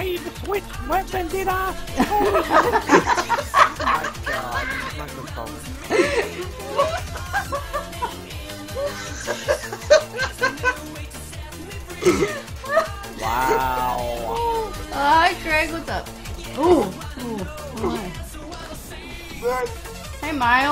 I even switched weapon, did I? wow. Hi, Craig. What's up? Ooh. Ooh. Oh, hi. Hey, Miles.